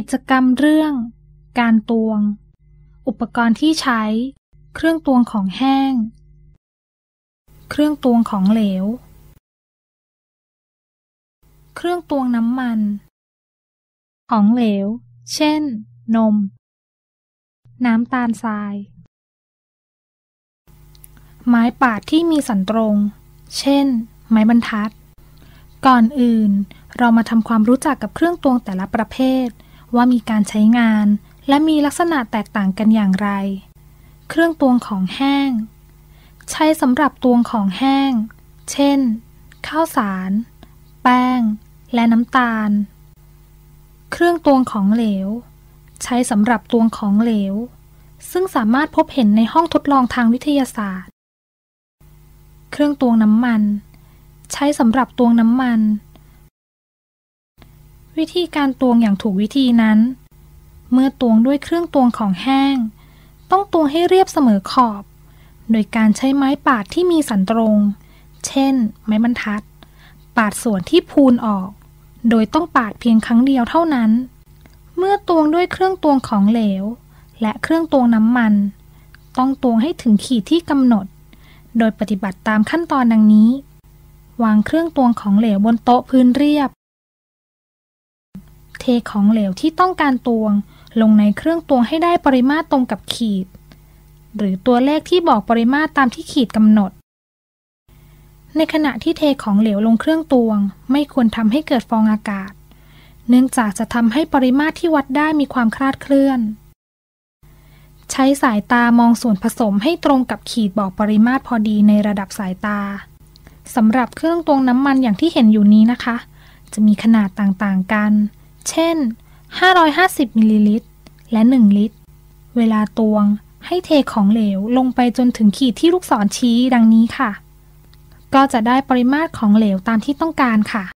กิจกรรมเรื่อง การตวง อุปกรณ์ที่ใช้ เครื่องตวงของแห้ง เครื่องตวงของเหลว เครื่องตวงน้ำมัน ของเหลว เช่น นม น้ำตาลทราย ไม้ปาดที่มีสันตรง เช่น ไม้บรรทัด ก่อนอื่นเรามาทำความรู้จักกับเครื่องตวงแต่ละประเภท ว่ามีการใช้งาน และมีลักษณะแตกต่างกันอย่างไร เครื่องตวงของแห้ง ใช้สำหรับตวงของแห้ง เช่น ข้าวสาร แป้ง และน้ำตาล เครื่องตวงของเหลว ใช้สำหรับตวงของเหลว ซึ่งสามารถพบเห็นในห้องทดลองทางวิทยาศาสตร์ เครื่องตวงน้ำมัน ใช้สำหรับตวงน้ำมัน วิธีการตวงอย่างถูกวิธีนั้น เมื่อตวงด้วยเครื่องตวงของแห้ง ต้องตวงให้เรียบเสมอขอบ โดยการใช้ไม้ปาดที่มีสันตรง เช่น ไม้บรรทัด ปาดส่วนที่พูนออก โดยต้องปาดเพียงครั้งเดียวเท่านั้น เมื่อตวงด้วยเครื่องตวงของเหลว และเครื่องตวงน้ำมัน ต้องตวงให้ถึงขีดที่กำหนด โดยปฏิบัติตามขั้นตอนดังนี้วางเครื่องตวงของเหลวบนโต๊ะพื้นเรียบ ของเหลวที่ต้องการตวง ลงในเครื่องตวงให้ได้ปริมาตรตรงกับขีด หรือตัวเลขที่บอกปริมาตรตามที่ขีดกำหนด ในขณะที่เทของเหลวลงเครื่องตวง ไม่ควรทำให้เกิดฟองอากาศ เนื่องจากจะทำให้ปริมาตรที่วัดได้มีความคลาดเคลื่อน ใช้สายตามองส่วนผสมให้ตรงกับขีดบอกปริมาตรพอดีในระดับสายตาสำหรับเครื่องตวงน้ำมันอย่างที่เห็นอยู่นี้นะคะ จะมีขนาดต่างๆกัน เช่น 550มิลลิลิตร และ 1 ลิตร เวลาตวงให้เทของเหลวลงไปจนถึงขีดที่ลูกศรชี้ดังนี้ค่ะ ก็จะได้ปริมาตรของเหลวตามที่ต้องการค่ะ